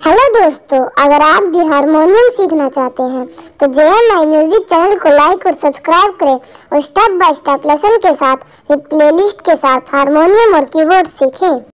Hello दोस्तों, अगर आप भी हारमोनियम सीखना चाहते हैं तो J M I music channel को लाइक और सब्सक्राइब करें और स्टेप बाय स्टेप लेसन के साथ, एक प्लेलिस्ट के साथ हारमोनियम और कीबोर्ड सीखें।